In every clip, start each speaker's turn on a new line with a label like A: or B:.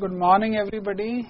A: Good morning, everybody.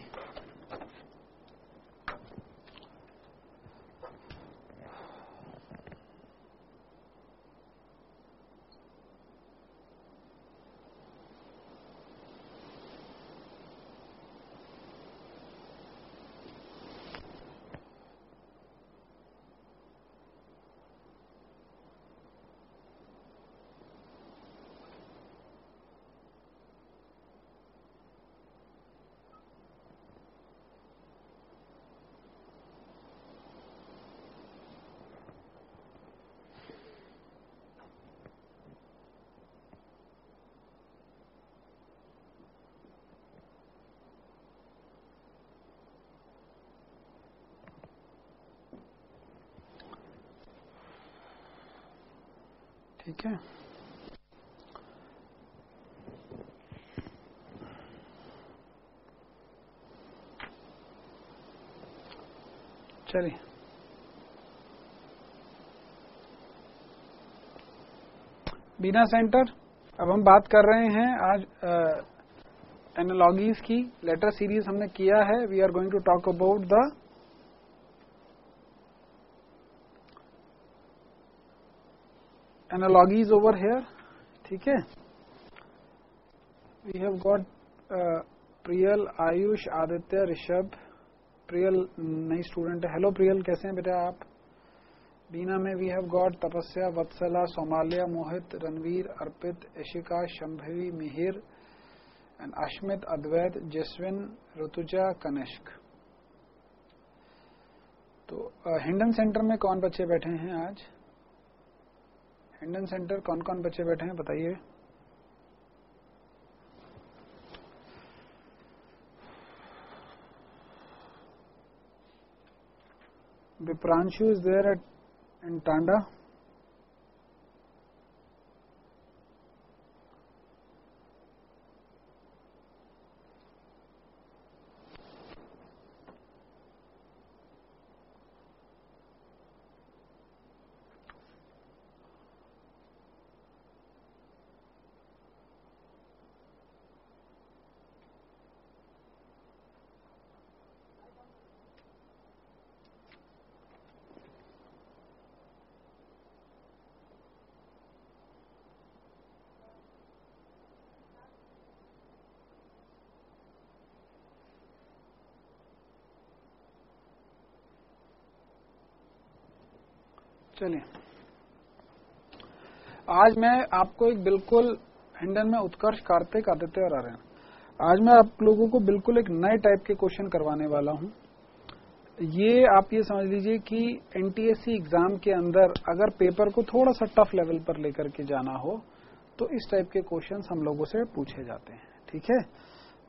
A: है चलिए बीना centre अब हम बात कर रहे हैं आज एनालॉगीज की लेटर सीरीज़ हमने किया है. We are going to talk about the analogies over here है? We have got uh, Priyal Ayush Aditya Rishabh Priyal नई स्टूडेंट है। हेलो प्रियल कैसे हैं बेटा आप? बीना में we have got Tapasya Vatsala Somalia Mohit Ranveer Arpit Yashika Shambhavi Mihir and Ashmit Advait Jasvin Rituja Kanishk. तो Hindon centre में कौन बच्चे बैठे हैं आज? इंडियन सेंटर कौन कौन बच्चे बैठे हैं बताइए। Vipranshu is there at in Tanda चलिए आज मैं आपको एक बिल्कुल हिंडन में उत्कर्ष कार्तिक आदित्य और आर्यन। आज मैं आप लोगों को बिल्कुल एक नए टाइप के क्वेश्चन करवाने वाला हूँ। ये आप ये समझ लीजिए कि एनटीएससी एग्ज़ाम के अंदर अगर पेपर को थोड़ा सा टफ लेवल पर लेकर के जाना हो तो इस टाइप के क्वेश्चन हम लोगों से पूछे जाते हैं। ठीक है?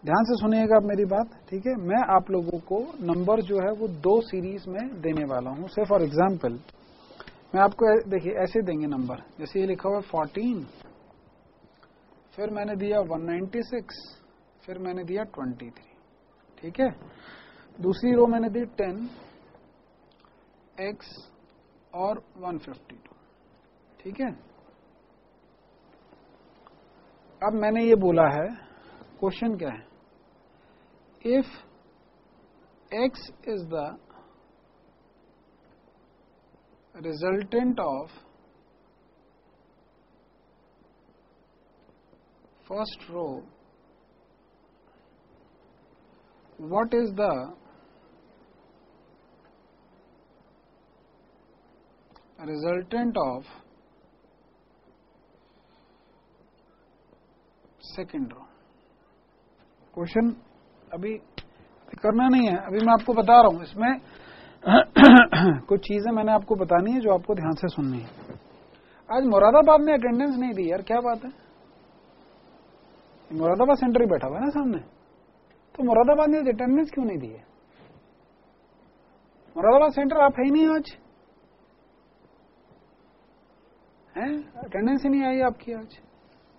A: ध्यान से सुनिएगा आप मेरी बात। ठीक है? मैं आप लोगों को नंबर जो है वो दो सीरीज़ में देने वाला हूँ। से फॉर एग्ज़ाम्पल मैं आपको देखिए, ऐसे देंगे नंबर। जैसे ये लिखा हुआ फोर्टीन फिर मैंने दिया 196 फिर मैंने दिया 23 ठीक है? दूसरी रो मैंने दी 10 एक्स और 152 ठीक है? अब मैंने ये बोला है क्वेश्चन क्या है? If X is the resultant of first row what is the resultant of second row question अभी करना नहीं है अभी मैं आपको बता रहा हूँ इसमें कुछ चीज़ें मैंने आपको बतानी है जो आपको ध्यान से सुननी है। आज मुरादाबाद ने अटेंडेंस नहीं दी यार, क्या बात है? मुरादाबाद सेंटर ही बैठा हुआ है ना सामने। तो मुरादाबाद ने अटेंडेंस क्यों नहीं दी है? मुरादाबाद सेंटर आप है ही नहीं आज। है? अटेंडेंस ही नहीं आई आपकी आज।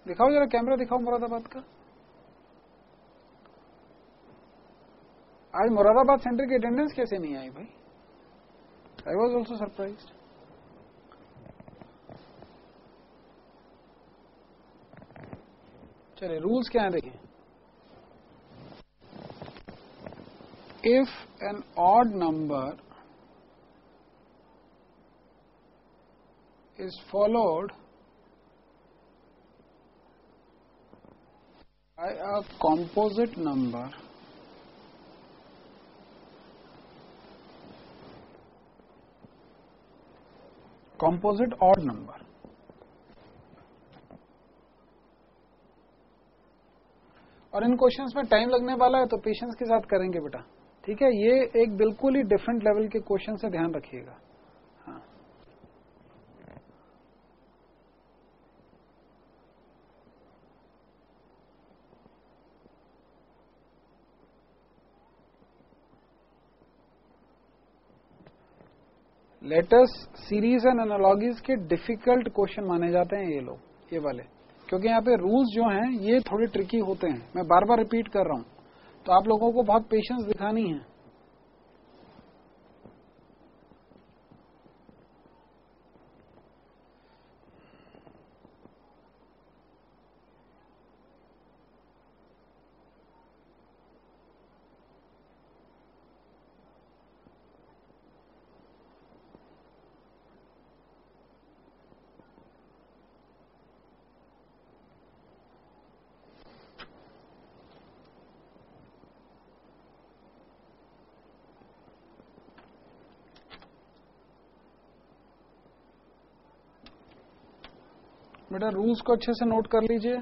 A: दिखाओ जरा कैमरा दिखाओ मुरादाबाद का। आज मुरादाबाद सेंटर की अटेंडेंस कैसे नहीं आई भाई? I was also surprised. चलिए रूल्स क्या है देखिए if an odd number is followed by a composite number composite odd number और इन क्वेश्चंस में टाइम लगने वाला है तो पेशेंस के साथ करेंगे बेटा। ठीक है? ये एक बिल्कुल ही डिफरेंट लेवल के क्वेश्चन से ध्यान रखिएगा हाँ लेटेस्ट सीरीज़ एंड एनालॉजीज के डिफ़िकल्ट क्वेश्चन माने जाते हैं ये लोग, ये वाले। क्योंकि यहाँ पे रूल्स जो हैं, ये थोड़े ट्रिकी होते हैं। मैं बार बार रिपीट कर रहा हूँ। तो आप लोगों को बहुत पेशेंस दिखानी है। बेटा रूल्स को अच्छे से नोट कर लीजिए।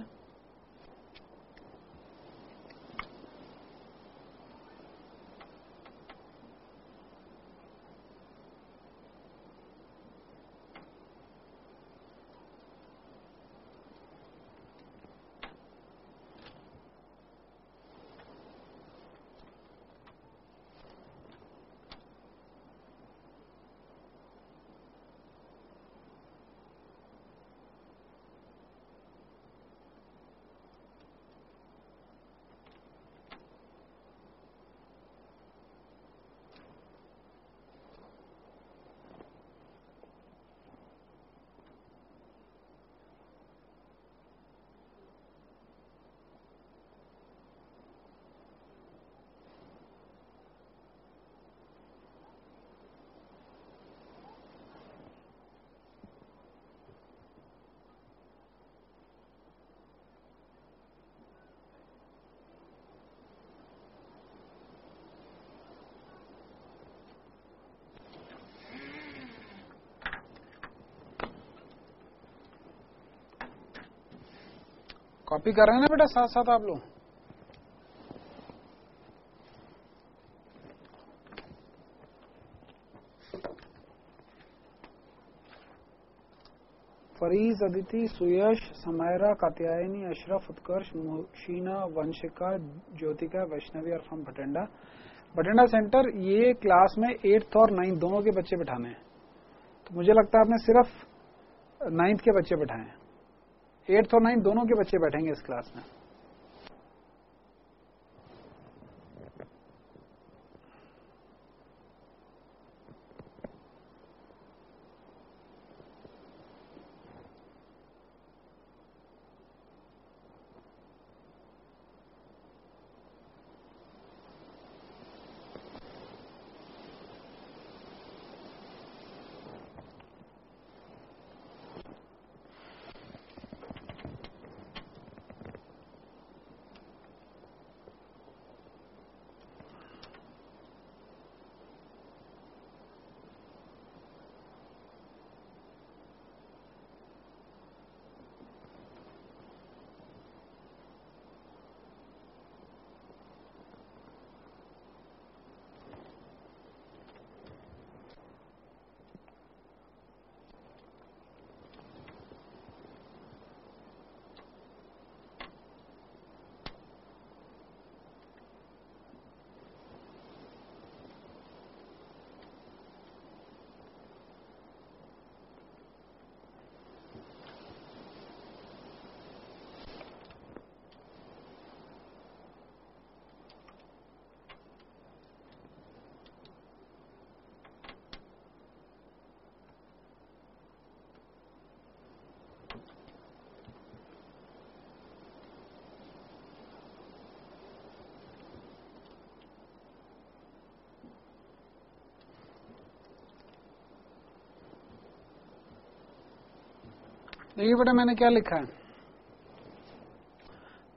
A: कॉपी कर रहे हैं ना बेटा साथ साथ आप लोग? फरीज अदिति, सुयश, समायरा, कात्यायनी, अशरफ, उत्कर्ष शीना वंशिका, ज्योतिका, वैष्णवी और फ्रॉम भटिंडा। भटिंडा सेंटर, ये क्लास में एट्थ और नाइन्थ दोनों के बच्चे बैठाने हैं। तो मुझे लगता है आपने सिर्फ़ नाइन्थ के बच्चे बैठाए हैं। एट्थ और नाइन्थ दोनों के बच्चे बैठेंगे इस क्लास में। देखिए बेटा मैंने क्या लिखा है?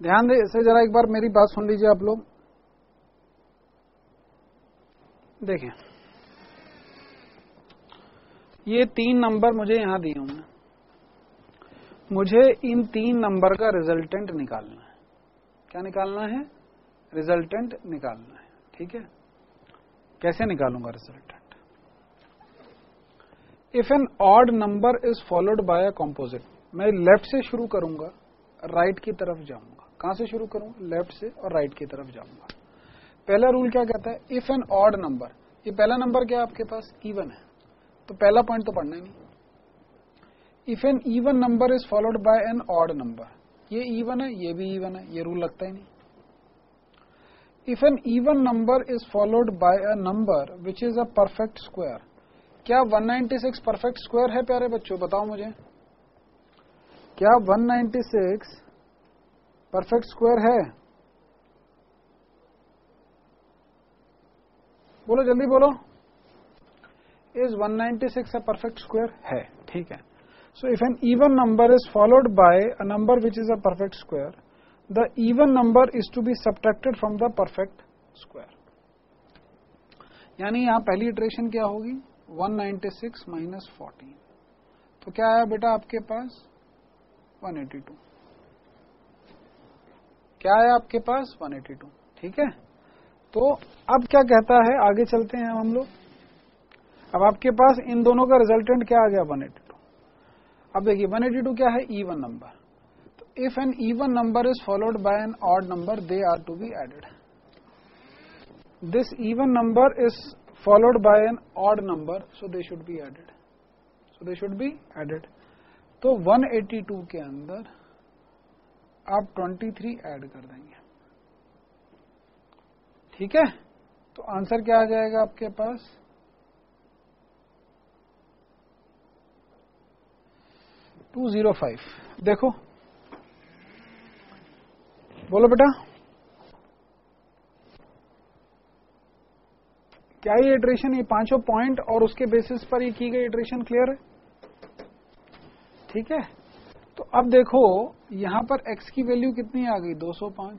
A: ध्यान दे से जरा एक बार मेरी बात सुन लीजिए आप लोग। देखें ये तीन नंबर मुझे यहाँ दिए हुए मुझे इन तीन नंबर का रिजल्टेंट निकालना है। क्या निकालना है? रिजल्टेंट निकालना है। ठीक है? कैसे निकालूँगा resultant if an odd number is followed by a composite मैं लेफ़्ट से शुरू करूँगा राइट की तरफ़ जाऊँगा। कहाँ से शुरू करूँ? लेफ़्ट से और राइट की तरफ़ जाऊँगा। पहला रूल क्या कहता है? इफ़ एन ऑड नंबर ये पहला नंबर क्या आपके पास? इवन है। तो पहला पॉइंट तो पढ़ना ही नहीं। If an even number is followed by an odd number ये इवन है, ये भी इवन है, ये रूल लगता ही नहीं। If an even number is followed by a number which is a perfect square क्या 196 परफेक्ट स्क्वायर है प्यारे बच्चों? बताओ मुझे। क्या 196 परफेक्ट स्क्वायर है? बोलो, जल्दी बोलो। इज़ 196 अ परफेक्ट स्क्वायर है, ठीक है। So if an even number is followed by a number which is a perfect square the even number is to be subtracted from the perfect square यानी यहाँ पहली इटरेशन क्या होगी? 196 minus fourteen तो क्या आया बेटा आपके पास? 182 क्या आया आपके पास? 182 ठीक है? तो अब क्या कहता है? आगे चलते हैं हम लोग। अब आपके पास इन दोनों का रिजल्टेंट क्या आ गया? 182 अब देखिए 182 क्या है? इवन नंबर तो if an even number is followed by an odd number they are to be added this even number is followed by an odd number so they should be added so they should be added तो 182 के अंदर आप 23 add कर देंगे। ठीक है? तो answer क्या आ जाएगा आपके पास? टू ज़ीरो फाइव देखो। बोलो बेटा। क्या ये इटरेशन ये पाँचों पॉइंट और उसके बेसिस पर ये की गई इटरेशन क्लियर है? ठीक है? तो अब देखो, यहाँ पर x की वैल्यू कितनी आ गई? 205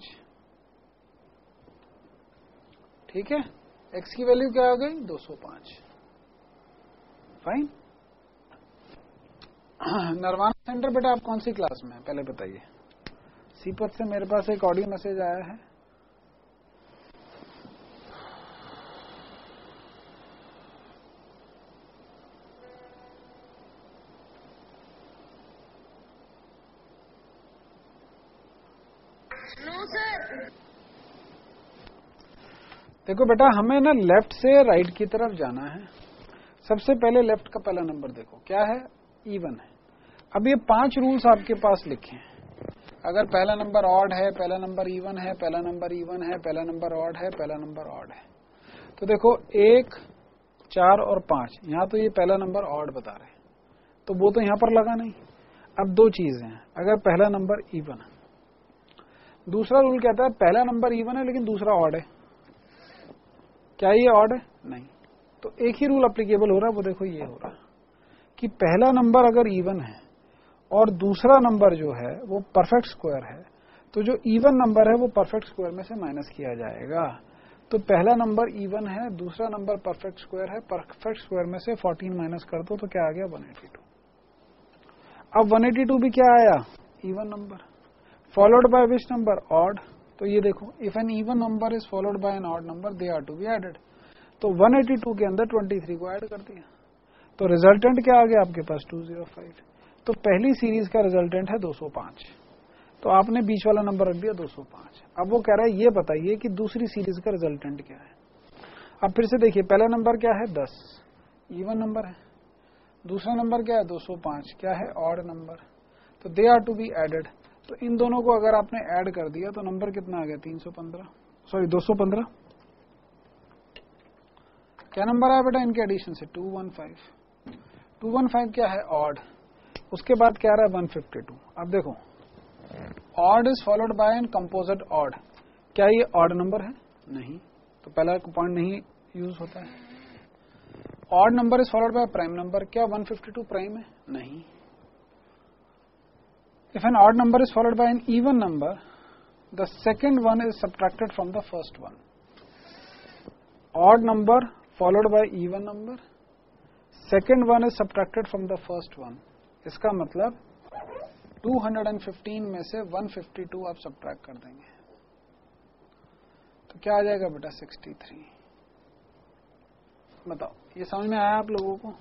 A: ठीक है? x की वैल्यू क्या आ गई? 205 फाइन नरवाना सेंटर बेटा, आप कौन सी क्लास में पहले बताइए। सीपत से मेरे पास एक ऑडियो मैसेज आया है। देखो बेटा, हमें ना लेफ़्ट से राइट की तरफ़ जाना है। सबसे पहले लेफ़्ट का पहला नंबर देखो। क्या है? इवन है। अब ये पाँच रूल्स आपके पास लिखे हैं। अगर पहला नंबर ऑड है, पहला नंबर इवन है, पहला नंबर इवन है, पहला नंबर ऑड है, पहला नंबर ऑड है। तो देखो, एक, चार और पाँच। यहाँ तो ये पहला नंबर ऑड बता रहे हैं। तो वो तो यहाँ पर लगा नहीं। अब दो चीज़ें हैं। अगर पहला नंबर इवन है। दूसरा रूल कहता है, पहला नंबर इवन है, लेकिन दूसरा ऑड है। क्या ये ऑड है? नहीं। तो एक ही रूल अप्लीकेबल हो रहा है, वो देखो ये हो रहा कि पहला नंबर अगर इवन है और दूसरा नंबर जो है, वो परफेक्ट स्क्वायर है तो जो इवन नंबर है, वो परफेक्ट स्क्वायर में से माइनस किया जाएगा। तो पहला नंबर इवन है, दूसरा नंबर परफेक्ट स्क्वायर है परफेक्ट स्क्वायर में से 14 माइनस कर दो तो क्या आ गया? 182 अब 182 भी क्या आया? Even number followed by which number odd तो ये देखो if an even number is followed by an odd number they are to be added तो 182 के अंदर 23 को ऐड कर दिया। तो रिजल्टेंट क्या आ गया आपके पास? 205 तो पहली सीरीज़ का रिजल्टेंट है 205 तो आपने बीच वाला नंबर रख दिया 205 अब वो कह रहा है, ये बताइए कि दूसरी सीरीज़ का रिजल्टेंट क्या है? अब फिर से देखिए, पहला नंबर क्या है? 10 इवन नंबर है. दूसरा नंबर क्या है? 205 क्या है? ऑड नंबर तो they are to be added तो इन दोनों को अगर आपने ऐड कर दिया तो नंबर कितना आ गया? 315 सॉरी 215 क्या नंबर आया बेटा इनके एडिशन से? 215 215 क्या है? ऑड उसके बाद क्या रहा है? 152 अब देखो। Odd is followed by an composite odd क्या ये ऑड नंबर है? नहीं। तो पहला पॉइंट नहीं यूज़ होता है। Odd number is followed by prime number क्या 152 प्राइम है? नहीं। If an odd number is followed by an even number, the second one is subtracted from the first one. Odd number followed by even number, second one is subtracted from the first one. इसका मतलब 215 में से 152 आप subtract कर देंगे तो क्या आ जाएगा बेटा 63 बताओ ये समझ में आया आप लोगों को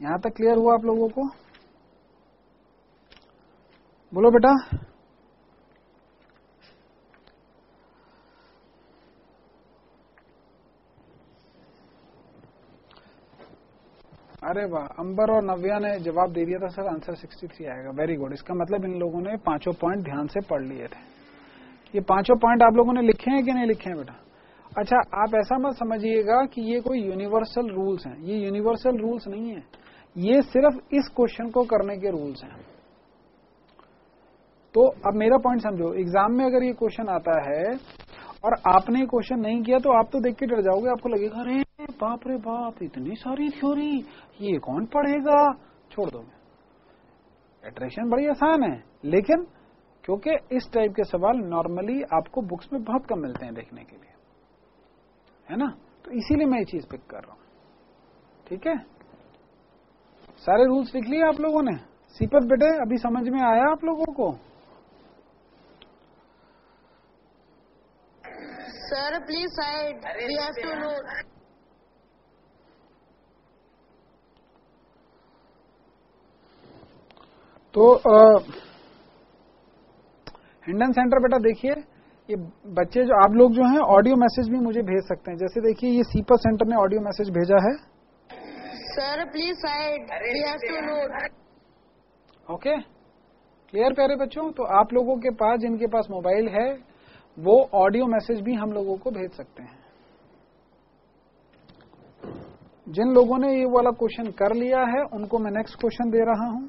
A: यहाँ तक क्लियर हुआ आप लोगों को बोलो बेटा। अरे वाह, अंबर और नव्या ने जवाब दे दिया था सर आंसर 63 आएगा। वेरी गुड इसका मतलब इन लोगों ने पाँचों पॉइंट ध्यान से पढ़ लिए थे। ये पाँचों पॉइंट आप लोगों ने लिखे हैं कि नहीं लिखे हैं बेटा? अच्छा आप ऐसा मत समझिएगा कि ये कोई यूनिवर्सल रूल्स हैं। ये यूनिवर्सल रूल्स नहीं है। ये सिर्फ़ इस क्वेश्चन को करने के रूल्स हैं। तो अब मेरा पॉइंट समझो एग्ज़ाम में अगर ये क्वेश्चन आता है और आपने क्वेश्चन नहीं किया तो आप तो देख के डर जाओगे, आपको लगेगा, अरे, बाप रे बाप, इतनी सारी थ्योरी ये कौन पढ़ेगा? छोड़ दो। एट्रेक्शन बड़ी आसान है, लेकिन क्योंकि इस टाइप के सवाल नॉर्मली आपको बुक्स में बहुत कम मिलते हैं देखने के लिए, है ना? तो इसीलिए मैं ये चीज़ पिक कर रहा हूँ। ठीक है? सारे रूल्स लिख लिए आप लोगों ने? सीपत बेटे, अभी समझ में आया आप लोगों को?
B: Please side. We have to know.
A: तो हिंडन सेंटर बेटा देखिए ये बच्चे जो आप लोग जो हैं ऑडियो मैसेज भी मुझे भेज सकते हैं जैसे देखिए ये सीपा सेंटर ने ऑडियो मैसेज भेजा है
B: sir please side. We have to know.
A: Okay clear प्यारे बच्चों तो आप लोगों के पास जिनके पास मोबाइल है वो ऑडियो मैसेज भी हम लोगों को भेज सकते हैं। जिन लोगों ने ये वाला क्वेश्चन कर लिया है, उनको मैं नेक्स्ट क्वेश्चन दे रहा हूँ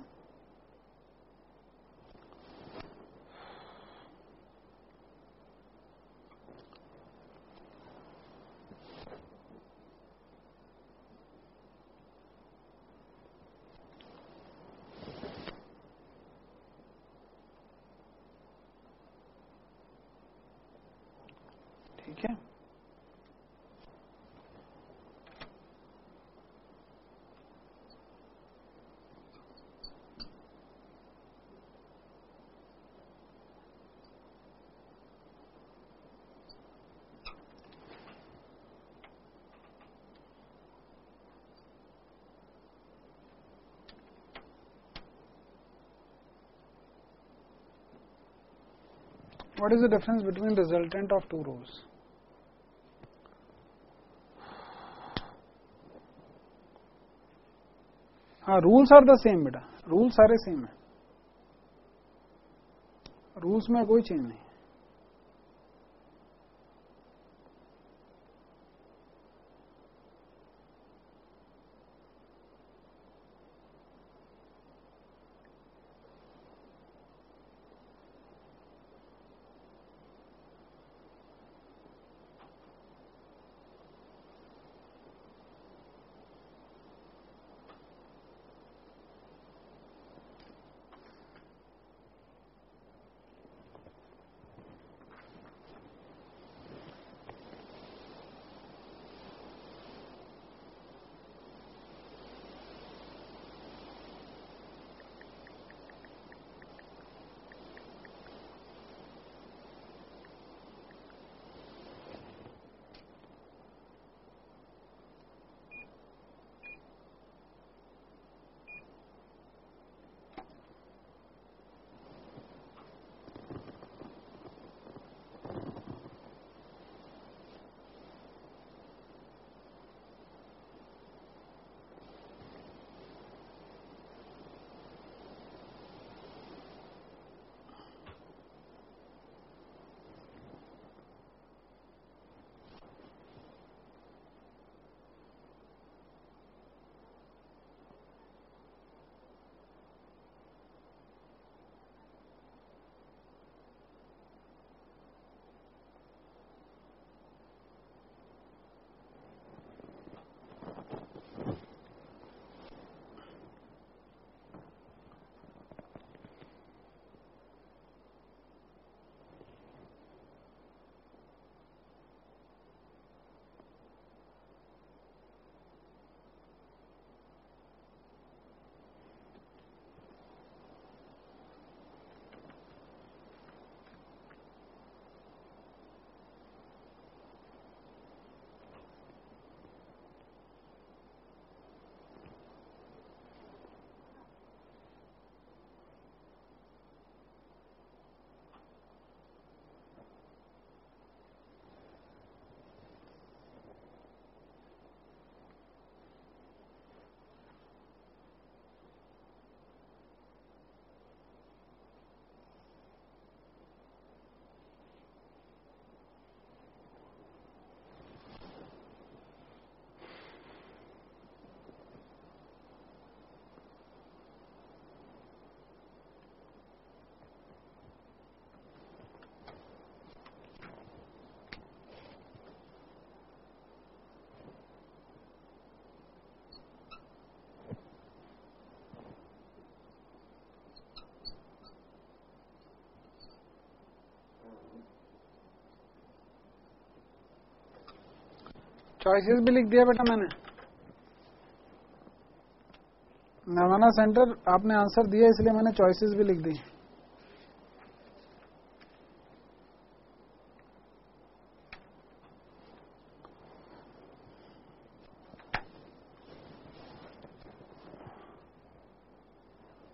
A: ठीक है What is the difference between resultant of two rows? हाँ रूल्स आर द सेम बेटा रूल्स सारे सेम है रूल्स में कोई चेंज नहीं चॉइसेस भी लिख दिया बेटा मैंने। नवाना सेंटर आपने आंसर दिया, इसलिए मैंने चॉइसेस भी लिख दी।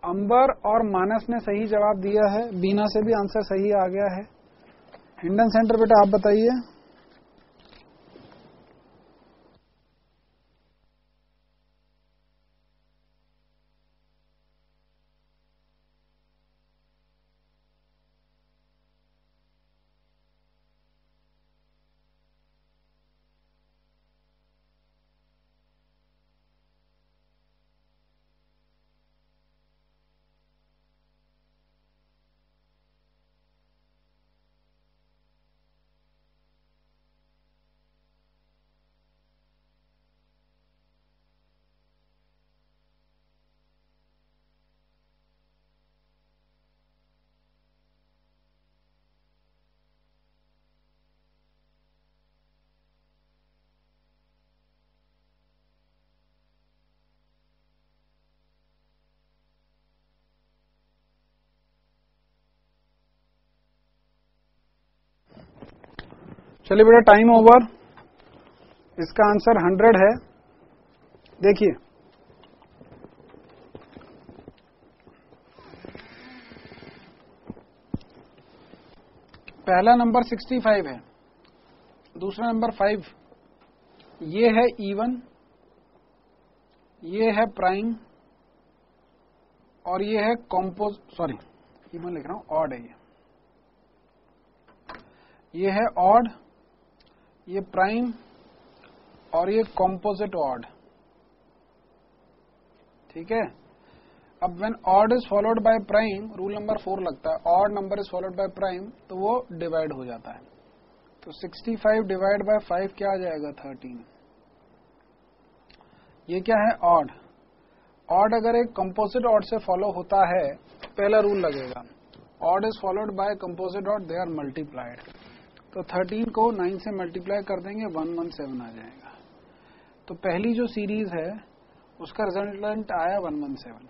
A: अंबर और मानस ने सही जवाब दिया है, बीना से भी आंसर सही आ गया है। हिंडन सेंटर बेटा आप बताइए। चलिए बेटा टाइम ओवर इसका आंसर हंड्रेड है। देखिए। पहला नंबर 65 है। दूसरा नंबर 5 ये है इवन ये है प्राइम और ये है कॉम्पोज सॉरी इवन लिख रहा हूँ ऑड है ये। ये है ऑड ये प्राइम और ये कॉम्पोजिट ऑड ठीक है? अब when odd is followed by prime rule number four लगता है। Odd number is followed by prime तो वो डिवाइड हो जाता है। तो 65 डिवाइड बाय 5 क्या आ जाएगा? 13 ये क्या है? ऑड ऑड अगर एक कंपोजिट ऑड से फॉलो होता है, पहला रूल लगेगा। Odd is followed by composite odd they are multiplied तो 13 को 9 से मल्टीप्लाई कर देंगे 117 आ जाएगा। तो पहली जो सीरीज़ है, उसका रिजल्टेंट आया 117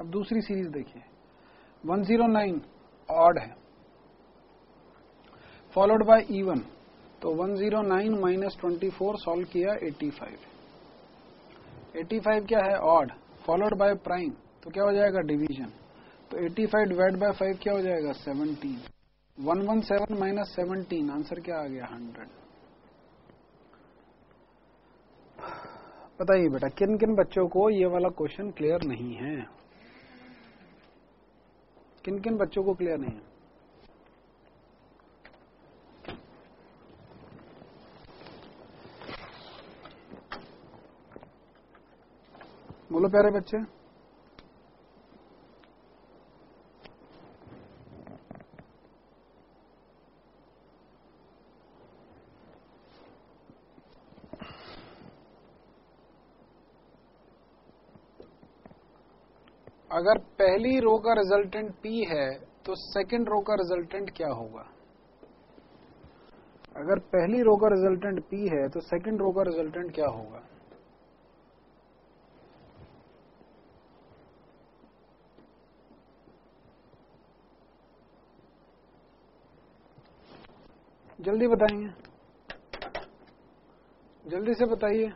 A: अब दूसरी सीरीज़ देखिए। 109 ऑड है। फॉलोड बाय इवन तो 109 माइनस ट्वेंटी सॉल्व किया 85 85 क्या है? ऑड फॉलोड बाय प्राइम तो क्या हो जाएगा? डिवीज़न तो 85 डिवाइड बाय 5 क्या हो जाएगा? 17 117 माइनस 17 आंसर क्या आ गया? 100 बताइए बेटा किन किन बच्चों को ये वाला क्वेश्चन क्लियर नहीं है? किन किन बच्चों को क्लियर नहीं है? बोलो प्यारे बच्चे। अगर पहली रो का रिजल्टेंट P है तो सेकंड रो का रिजल्टेंट क्या होगा? अगर पहली रो का रिजल्टेंट P है तो सेकंड रो का रिजल्टेंट क्या होगा? जल्दी बताएँगे जल्दी से बताइए।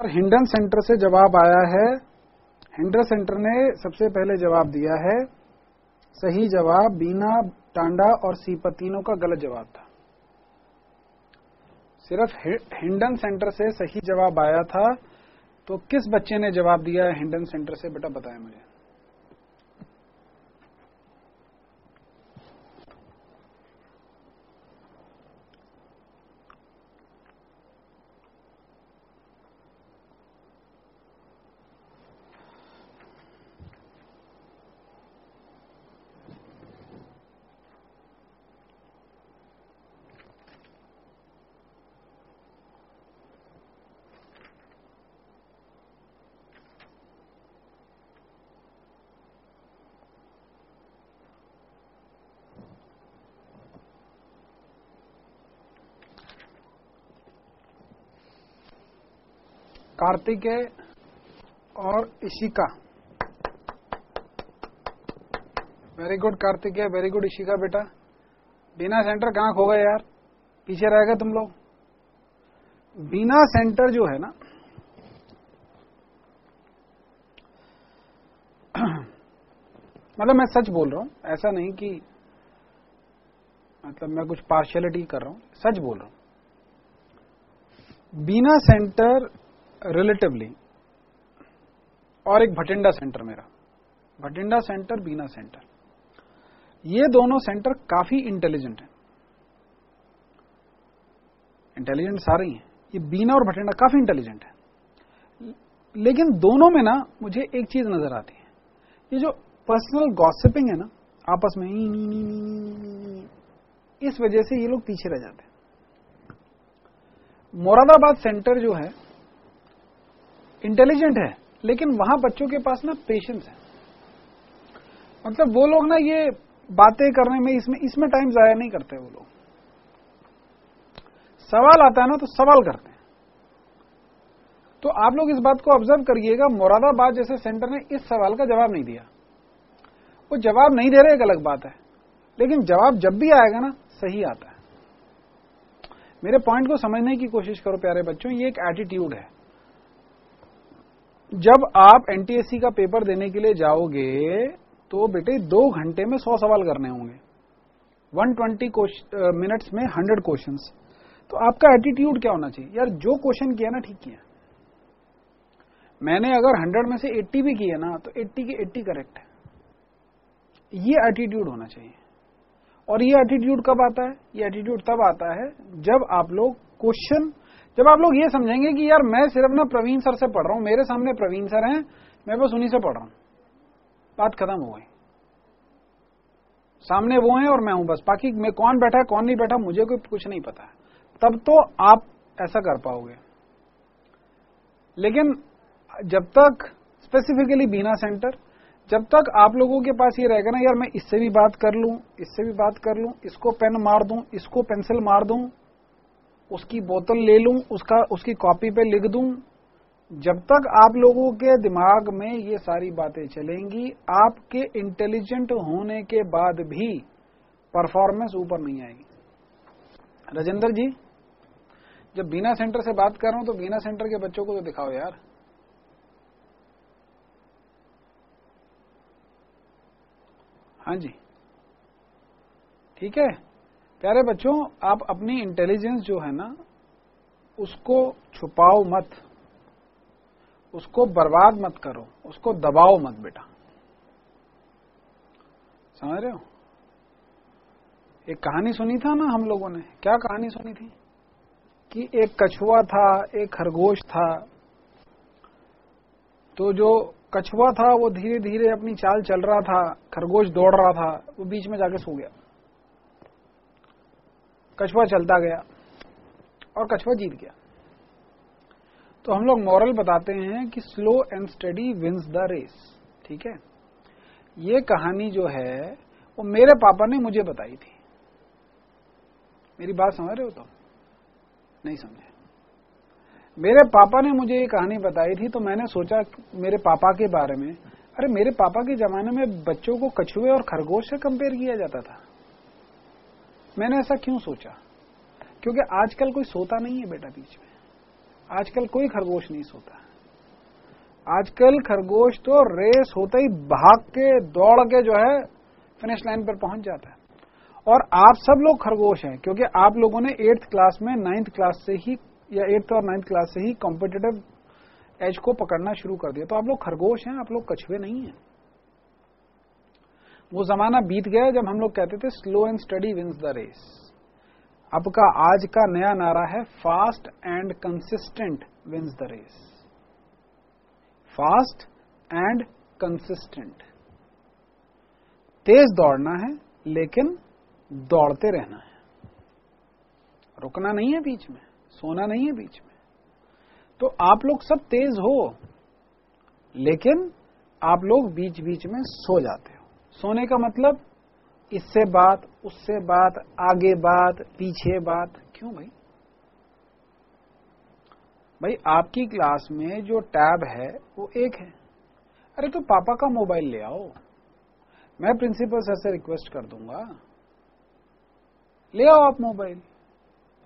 A: और हिंडन सेंटर से जवाब आया है। हिंडन सेंटर ने सबसे पहले जवाब दिया है। सही जवाब बीना टांडा और सीपा तीनों का गलत जवाब था। सिर्फ़ हिंडन सेंटर से सही जवाब आया था। तो किस बच्चे ने जवाब दिया है हिंडन सेंटर से? बेटा बताएँ मुझे। कार्तिकेय और Ishika. Very good Kartikeya very good Ishika बेटा। बीना सेंटर कहाँ खो गए यार? पीछे रह गए तुम लोग। बीना सेंटर जो है ना मतलब मैं सच बोल रहा हूँ, ऐसा नहीं कि मतलब मैं कुछ पार्शियलिटी कर रहा हूँ, सच बोल रहा हूँ। बीना सेंटर रिलेटिवली और एक भटिंडा सेंटर मेरा भटिंडा सेंटर बीना सेंटर ये दोनों सेंटर काफ़ी इंटेलिजेंट हैं इंटेलिजेंट सारे ही हैं ये बीना और भटिंडा काफ़ी इंटेलिजेंट है लेकिन दोनों में ना मुझे एक चीज़ नज़र आती है ये जो पर्सनल गॉसिपिंग है ना आपस में नी, नी, नी, नी, नी, इस वजह से ये लोग पीछे रह जाते हैं मुरादाबाद सेंटर जो है इंटेलिजेंट है, लेकिन वहाँ बच्चों के पास ना पेशेंस है। मतलब वो लोग ना ये बातें करने में इसमें इसमें टाइम जाया नहीं करते वो लोग। सवाल आता है ना तो सवाल करते हैं। तो आप लोग इस बात को ऑब्ज़र्व करिएगा, मुरादाबाद जैसे सेंटर ने इस सवाल का जवाब नहीं दिया। वो जवाब नहीं दे रहे, एक अलग बात है। लेकिन जवाब जब भी आएगा ना, सही आता है। मेरे पॉइंट को समझने की कोशिश करो, प्यारे बच्चों, ये एक एटीट्यूड है। जब आप एनटीएससी का पेपर देने के लिए जाओगे तो बेटे दो घंटे में सौ सवाल करने होंगे। 120 मिनट्स में 100 क्वेश्चंस तो आपका एटीट्यूड क्या होना चाहिए? यार, जो क्वेश्चन किया ना, ठीक किया। मैंने अगर 100 में से 80 भी किए ना तो 80 के 80 करेक्ट है। ये एटीट्यूड होना चाहिए। और ये एटीट्यूड कब आता है? ये एटीट्यूड तब आता है जब आप लोग क्वेश्चन जब आप लोग ये समझेंगे कि यार मैं सिर्फ़ ना प्रवीण सर से पढ़ रहा हूँ, मेरे सामने प्रवीण सर हैं, मैं बस उन्हीं से पढ़ रहा हूँ। बात खत्म हो गई। सामने वो हैं और मैं हूँ बस। बाकी मैं कौन बैठा है, कौन नहीं बैठा, मुझे कोई कुछ नहीं पता है। तब तो आप ऐसा कर पाओगे। लेकिन जब तक स्पेसिफिकली बीना सेंटर जब तक आप लोगों के पास ये रहेगा ना, यार मैं इससे भी बात कर लूँ, इससे भी बात कर लूँ, इसको पेन मार दूँ, इसको पेंसिल मार दूँ उसकी बोतल ले लूँ, उसका, उसकी कॉपी पे लिख दूँ। जब तक आप लोगों के दिमाग में ये सारी बातें चलेंगी, आपके इंटेलिजेंट होने के बाद भी परफॉर्मेंस ऊपर नहीं आएगी। राजेंद्र जी, जब बीना सेंटर से बात कर रहा हूँ तो बीना सेंटर के बच्चों को तो दिखाओ यार। हाँ जी। ठीक है? प्यारे बच्चों, आप अपनी इंटेलिजेंस जो है ना, उसको छुपाओ मत। उसको बर्बाद मत करो। उसको दबाओ मत बेटा। समझ रहे हो? एक कहानी सुनी था ना हम लोगों ने? क्या कहानी सुनी थी? कि एक कछुआ था, एक खरगोश था। तो जो कछुआ था, वो धीरे धीरे अपनी चाल चल रहा था। खरगोश दौड़ रहा था। वो बीच में जाके सो गया। कछुआ चलता गया और कछुआ जीत गया। तो हम लोग मॉरल बताते हैं कि slow and steady wins the race ठीक है? ये कहानी जो है, वो मेरे पापा ने मुझे बताई थी। मेरी बात समझ रहे हो तो नहीं समझे। मेरे पापा ने मुझे ये कहानी बताई थी तो मैंने सोचा मेरे पापा के बारे में, अरे मेरे पापा के जमाने में बच्चों को कछुए और खरगोश से कंपेयर किया जाता था। मैंने ऐसा क्यों सोचा? क्योंकि आजकल कोई सोता नहीं है बेटा बीच में। आजकल कोई खरगोश नहीं सोता। आजकल खरगोश तो रेस होता ही भाग के दौड़ के जो है फिनिश लाइन पर पहुँच जाता है। और आप सब लोग खरगोश हैं, क्योंकि आप लोगों ने एट्थ क्लास में नाइन्थ क्लास से ही, या एट्थ और नाइन्थ क्लास से ही कॉम्पिटेटिव एज को पकड़ना शुरू कर दिया। तो आप लोग खरगोश हैं, आप लोग कछुए नहीं हैं। वो जमाना बीत गया जब हम लोग कहते थे slow and steady wins the race अब का आज का नया नारा है fast and consistent wins the race fast and consistent तेज दौड़ना है, लेकिन दौड़ते रहना है। रुकना नहीं है बीच में, सोना नहीं है बीच में। तो आप लोग सब तेज हो, लेकिन आप लोग बीच बीच में सो जाते हो। सोने का मतलब इससे बात, उससे बात, आगे बात, पीछे बात। क्यों भाई? भाई, आपकी क्लास में जो टैब है, वो एक है। अरे तो पापा का मोबाइल ले आओ। मैं प्रिंसिपल सर से रिक्वेस्ट कर दूँगा। ले आओ आप मोबाइल।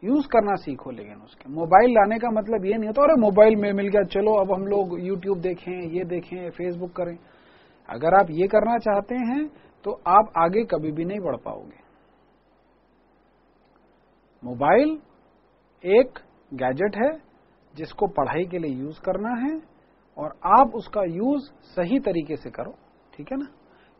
A: यूज़ करना सीखो लेकिन उसके। मोबाइल लाने का मतलब ये नहीं होता, अरे, मोबाइल में मिल गया, चलो, अब हम लोग यूट्यूब देखें, ये देखें फेसबुक करें। अगर आप ये करना चाहते हैं तो आप आगे कभी भी नहीं बढ़ पाओगे। मोबाइल एक गैजेट है, जिसको पढ़ाई के लिए यूज़ करना है, और आप उसका यूज़ सही तरीके से करो, ठीक है ना?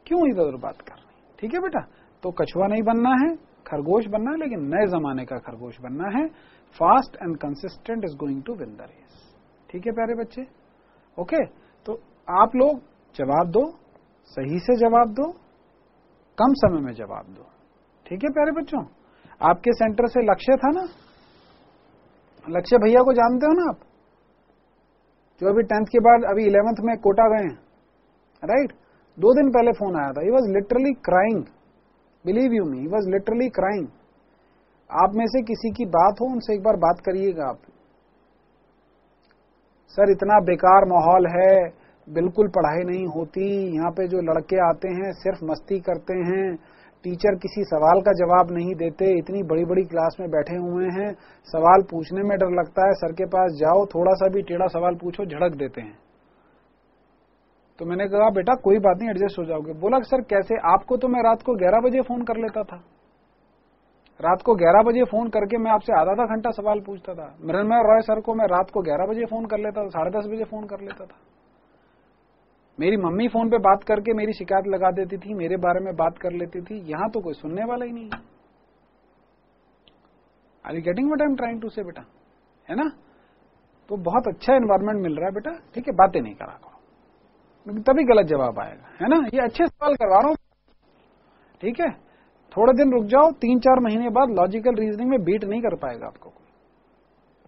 A: क्यों इधर उधर बात करनी ठीक है बेटा? तो कछुआ नहीं बनना है, खरगोश बनना है, लेकिन नए जमाने का खरगोश बनना है। Fast and consistent is going to win the race ठीक है प्यारे बच्चे? ओके तो आप लोग जवाब दो, सही से जवाब दो, कम समय में जवाब दो। ठीक है प्यारे बच्चों? आपके सेंटर से लक्ष्य था ना? लक्ष्य भैया को जानते हो ना आप? जो अभी टेंथ के बाद अभी इलेवेंथ में कोटा गए हैं। राइट दो दिन पहले फ़ोन आया था। He was literally crying believe you me was literally crying आप में से किसी की बात हो, उनसे एक बार बात करिएगा आप। सर, इतना बेकार माहौल है। बिल्कुल पढ़ाई नहीं होती। यहाँ पे जो लड़के आते हैं, सिर्फ़ मस्ती करते हैं। टीचर किसी सवाल का जवाब नहीं देते। इतनी बड़ी बड़ी क्लास में बैठे हुए हैं। सवाल पूछने में डर लगता है। सर के पास जाओ थोड़ा सा भी टेढ़ा सवाल पूछो, झड़क देते हैं। तो मैंने कहा, बेटा, कोई बात नहीं, एडजस्ट हो जाओगे। बोला, सर, कैसे? आपको तो मैं रात को ग्यारह बजे फ़ोन कर लेता था। रात को ग्यारह बजे फ़ोन करके मैं आपसे आधा आधा घंटा सवाल पूछता था। मृणमय रॉय सर को मैं रात को ग्यारह बजे फ़ोन कर लेता था, साढ़े दस बजे फ़ोन कर लेता था। मेरी मम्मी फ़ोन पे बात करके मेरी शिकायत लगा देती थी, मेरे बारे में बात कर लेती थी। यहाँ तो कोई सुनने वाला ही नहीं है। Are you getting what I am trying to say बेटा? है ना? तो बहुत अच्छा एनवायरमेंट मिल रहा है बेटा। ठीक है, बातें नहीं करा करो। तभी गलत जवाब आएगा। है ना? ये अच्छे सवाल करवा रहा हूँ। ठीक है? थोड़े दिन रुक जाओ, तीन चार महीने बाद लॉजिकल रीजनिंग में बीट नहीं कर पाएगा आपको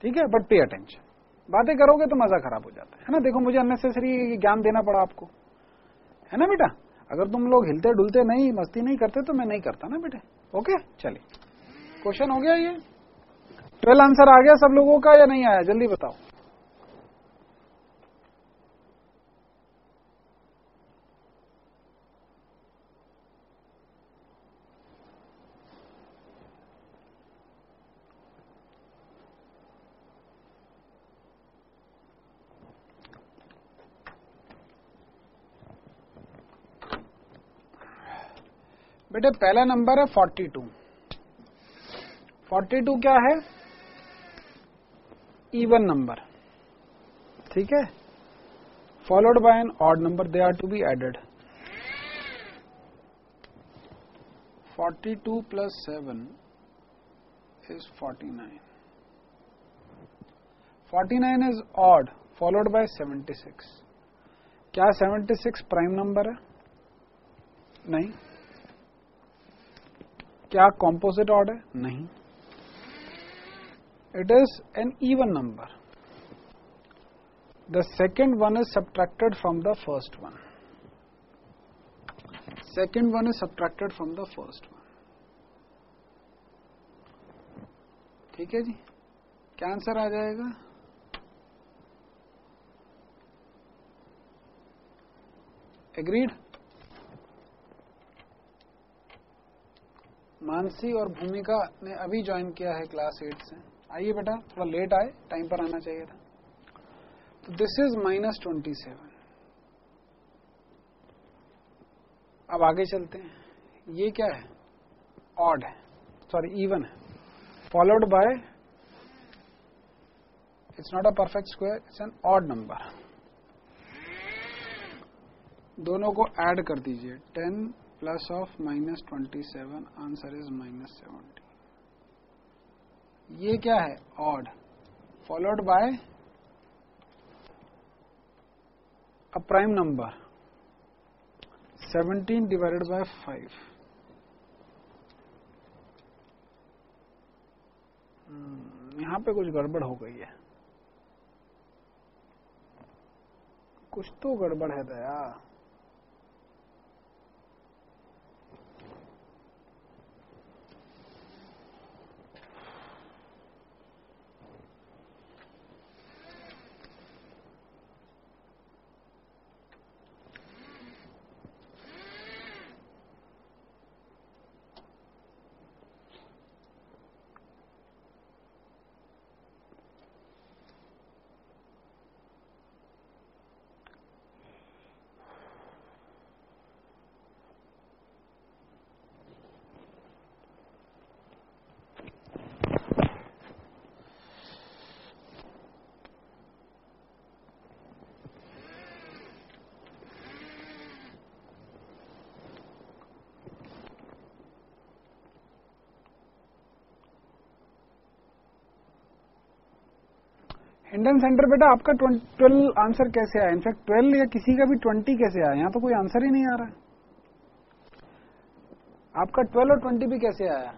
A: ठीक है? बट पे अटेंशन बातें करोगे तो मज़ा खराब हो जाता है ना? देखो, मुझे अननेसेसरी ज्ञान देना पड़ा आपको। है ना बेटा? अगर तुम लोग हिलते डुलते नहीं, मस्ती नहीं करते तो मैं नहीं करता ना बेटे। ओके? चलिए। क्वेश्चन हो गया ये। ट्वेल्व आंसर आ गया सब लोगों का या नहीं आया? जल्दी बताओ। बेटे, पहला नंबर है फोर्टी टू फोर्टी टू क्या है? इवन नंबर ठीक है? Followed by an odd number they are to be added forty two plus seven forty nine is odd followed by seventy six क्या सेवेंटी सिक्स प्राइम नंबर है? नहीं. क्या composite odd है? नहीं। It is an even number the second one is subtracted from the first one second one is subtracted from the first one ठीक है जी? क्या answer आ जाएगा? एग्रीड मानसी और भूमिका ने अभी ज्वाइन किया है क्लास एट से। आइए बेटा, थोड़ा लेट आए टाइम पर आना चाहिए था। तो this is minus twenty seven अब आगे चलते हैं। ये क्या है? ऑड है। सॉरी इवन है। Followed by it's not a perfect square it's an odd number दोनों को ऐड कर दीजिए। Ten plus of minus twenty seven answer is minus seventy ये क्या है? Odd followed by a prime number 17 divided by 5 यहाँ पे कुछ गड़बड़ हो गई है। कुछ तो गड़बड़ है दया। इंडियन सेंटर बेटा, आपका ट्वेल्व आंसर कैसे आया? इनफैक्ट ट्वेल्व या किसी का भी ट्वेंटी कैसे आया? यहाँ तो कोई आंसर ही नहीं आ रहा। है आपका ट्वेल्व और ट्वेंटी भी कैसे आया?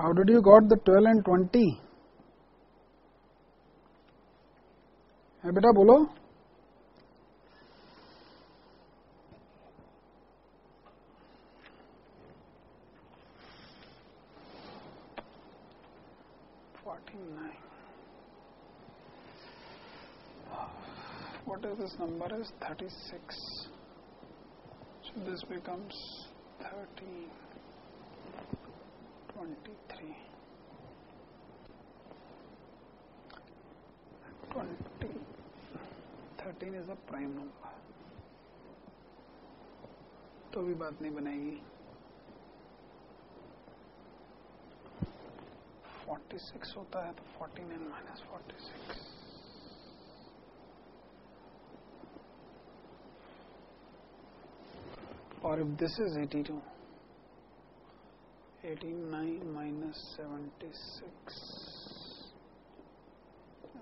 A: How did you got the twelve and twenty बेटा, बोलो। What is this number is 36 so this becomes 13 23 20 13 is a prime number तो भी बात नहीं बनेगी 46 होता है तो 49 minus 46 or if this is 82 89 minus 76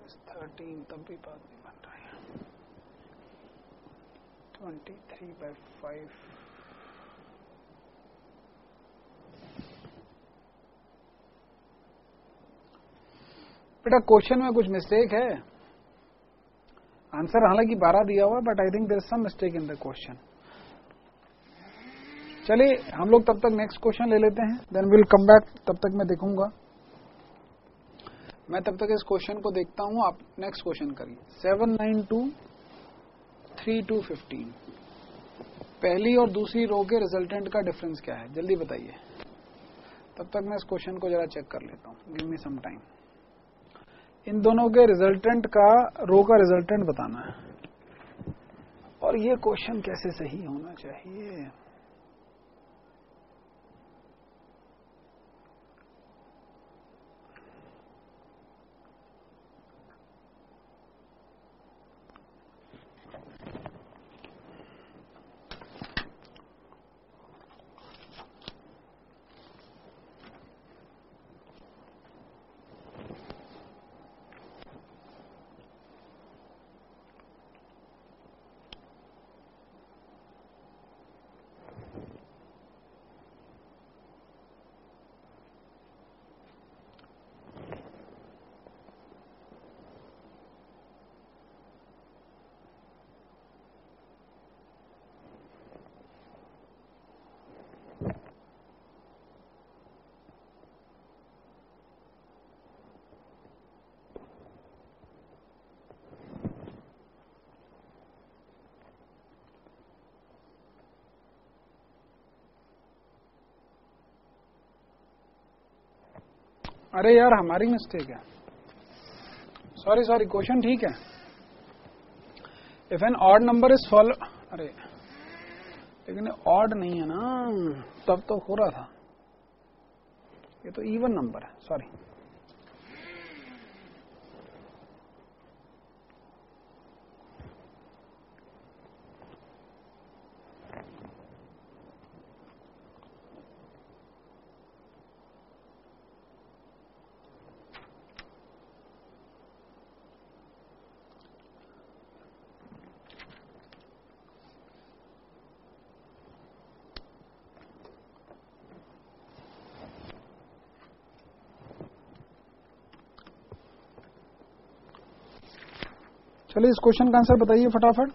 A: is 13 तब भी बात नहीं बन रहा है। 23 by 5 बेटा क्वेश्चन में कुछ मिस्टेक है। आंसर हालाँकि 12 दिया हुआ but I think there is some mistake in the question चलिए, हम लोग तब तक नेक्स्ट क्वेश्चन ले लेते हैं देन विल कम बैक तब तक मैं देखूँगा। मैं तब तक इस क्वेश्चन को देखता हूँ, आप नेक्स्ट क्वेश्चन करिए। Seven nine two three two fifteen पहली और दूसरी रो के रिजल्टेंट का डिफरेंस क्या है? जल्दी बताइए। तब तक मैं इस क्वेश्चन को जरा चेक कर लेता हूँ। Give me some time in दोनों के रिजल्टेंट का रो का रिजल्टेंट बताना है। और ये क्वेश्चन कैसे सही होना चाहिए? अरे यार, हमारी मिस्टेक है। सॉरी सॉरी क्वेश्चन ठीक है। If an odd number is follow अरे, लेकिन ऑड नहीं है ना, तब तो हो रहा था। ये तो इवन नंबर है सॉरी चलिए इस क्वेश्चन का आंसर बताइए फटाफट।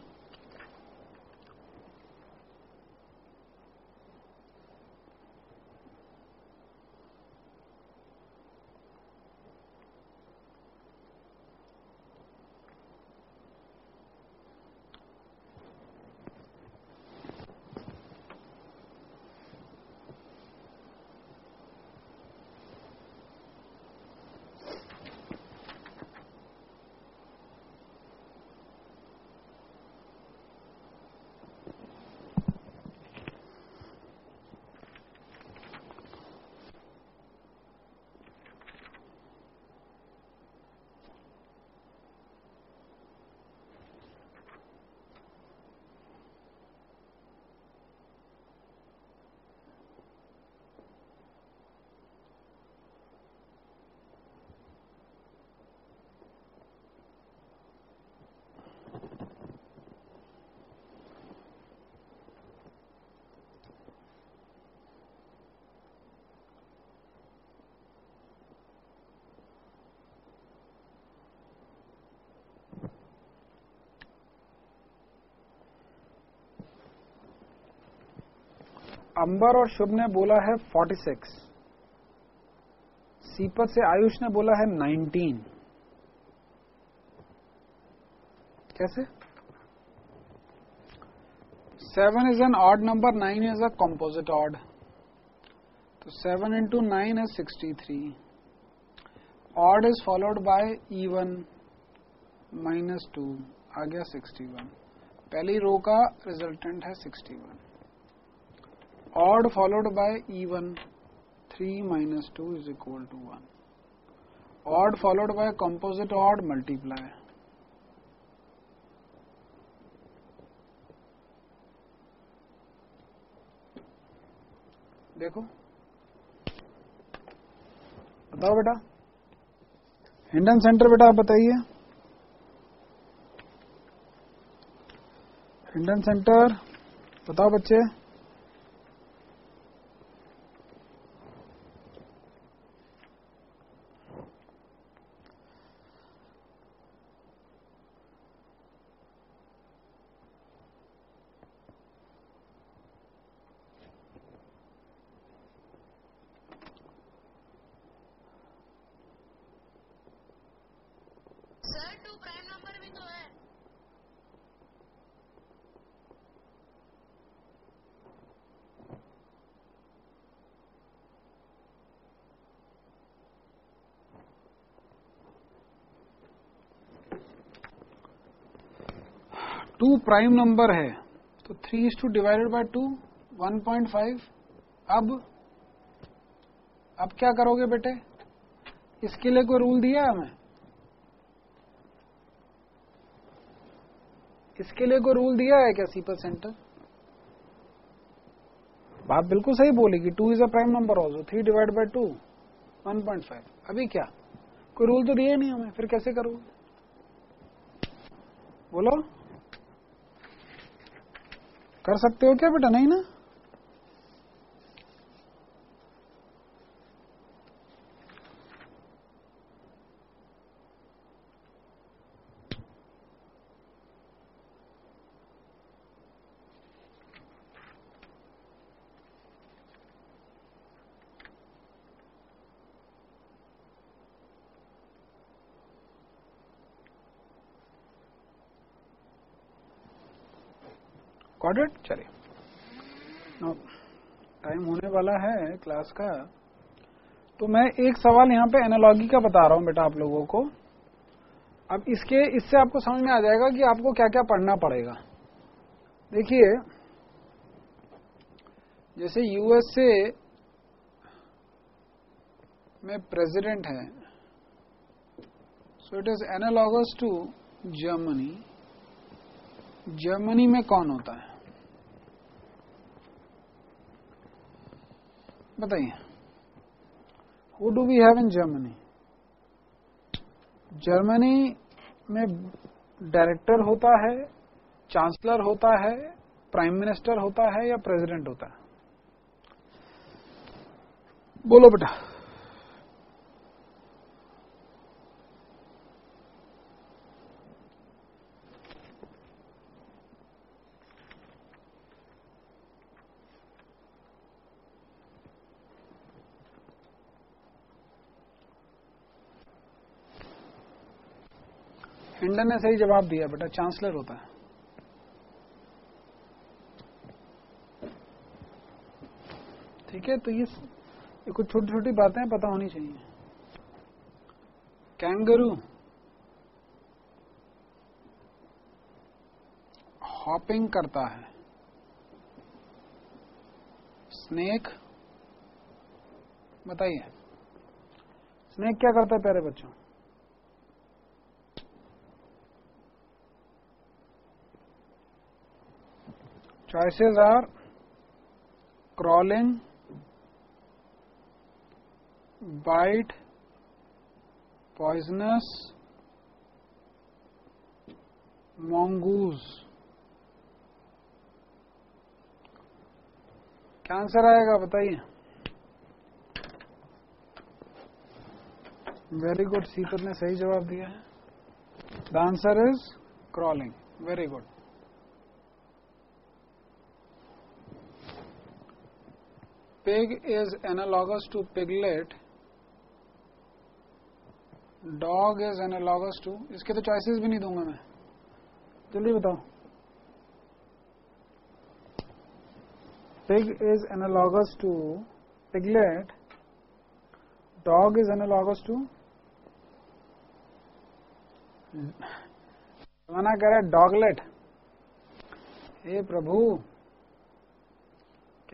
A: अंबर और शुभ ने बोला है 46 सीपत से आयुष ने बोला है 19 कैसे? Seven is an odd number nine is a composite odd तो seven into nine is sixty three odd is followed by even minus two आ गया सिक्सटी वन पहली रो का रिजल्टेंट है sixty one odd followed by even 3 minus 2 is equal to 1 odd followed by composite odd multiply देखो बताओ बेटा Hindon centre बेटा आप बताइए हिंडन सेंटर बताओ बच्चे
B: सर टू प्राइम नंबर भी तो है
A: टू प्राइम नंबर है तो three is two divided by two one point five अब अब क्या करोगे बेटे? इसके लिए कोई रूल दिया है हमें? इसके लिए कोई रूल दिया है क्या सी सेंटर बात बिल्कुल सही बोलेगी two is a prime number also three divide by two one point five अभी क्या? कोई रूल तो दिया नहीं हमें, फिर कैसे करोगे? बोलो। कर सकते हो क्या बेटा? नहीं ना? इट चलिए। टाइम होने वाला है क्लास का। तो मैं एक सवाल यहाँ पे एनालॉगी का बता रहा हूँ बेटा आप लोगों को। अब इसके, इससे आपको समझ में आ जाएगा कि आपको क्या क्या पढ़ना पड़ेगा। देखिए, जैसे यूएसए में प्रेसिडेंट है so it is analogous to Germany Germany में कौन होता है? बताइए। Who do we have in Germany Germany में डायरेक्टर होता है चांसलर होता है प्राइम मिनिस्टर होता है या प्रेसिडेंट होता है? बोलो बेटा। हिंडन ने सही जवाब दिया बेटा चांसलर होता है। ठीक है तो ये, ये कुछ छोटी छोटी बातें पता होनी चाहिए। कैंगरू। हॉपिंग करता है। स्नेक। बताइए। स्नेक क्या करता है प्यारे बच्चों? Choices are crawling, bite, poisonous, mongoose. क्या आंसर आएगा बताइए? वेरी गुड सीपर ने सही जवाब दिया है। The answer is crawling very good pig is analogous to piglet. Dog is analogous to इसके तो चॉइसेस भी नहीं दूँगा मैं। जल्दी बताओ। Pig is analogous to piglet dog is analogous to मना कह रहा डॉगलेट हे प्रभु।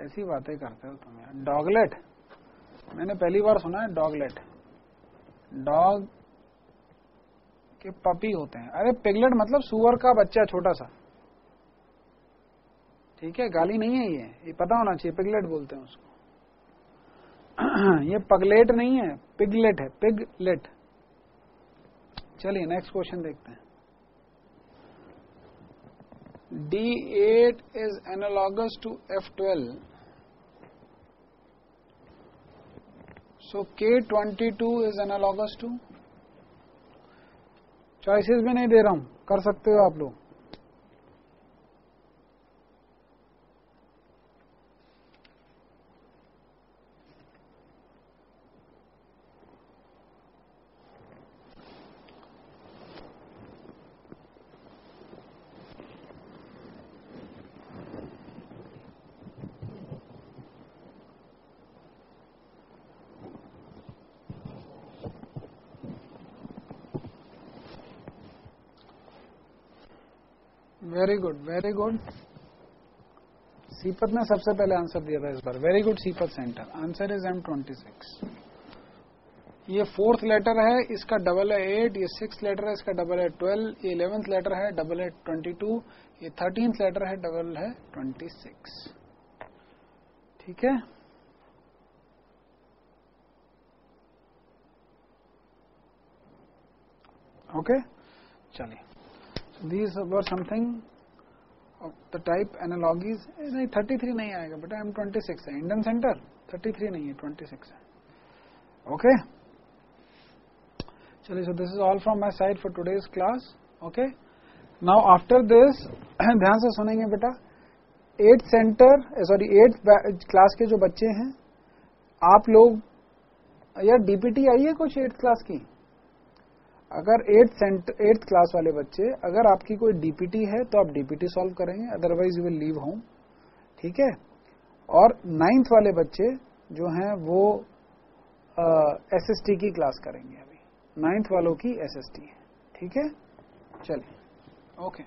A: कैसी बातें करते हो तुम यार? डॉगलेट मैंने पहली बार सुना है डॉगलेट डॉग के पपी होते हैं। अरे पिगलेट मतलब सुअर का बच्चा छोटा सा। ठीक है, गाली नहीं है ये। ये पता होना चाहिए पिगलेट बोलते हैं उसको। ये पगलेट नहीं है पिगलेट है पिगलेट चलिए नेक्स्ट क्वेश्चन देखते हैं। D8 is analogous to F12. So K22 is analogous to? Choices भी नहीं दे रहा हूँ। कर सकते हो आप लोग। Very good very good Sipat ने सबसे पहले आंसर दिया था इस बार। Very good Sipat center answer is M twenty six ये फोर्थ लेटर है, इसका डबल है एट ये सिक्स लेटर है, इसका डबल है ट्वेल्व ये इलेवेंथ लेटर है डबल है ट्वेंटी टू ये थर्टींथ लेटर है डबल है ट्वेंटी सिक्स ठीक है? ओके चलिए। These were something of the type analogies नहीं 33 नहीं आएगा बेटा एम 26 है। इंडियन सेंटर 33 नहीं है 26 है। ओके चलिए so this is all from my side for today's class okay now after this ध्यान से सुनेंगे बेटा। Eight center sorry eight class के जो बच्चे हैं, आप लोग, या डीपीटी आई है कुछ एट्थ क्लास की? अगर एट्थ एट्थ क्लास वाले बच्चे, अगर आपकी कोई डीपीटी है तो आप डीपीटी सॉल्व करेंगे otherwise you will leave home ठीक है? और नाइन्थ वाले बच्चे जो हैं, वो एस एस टी की क्लास करेंगे अभी। नाइन्थ वालों की एस एस टी है। ठीक है? चलिए। ओके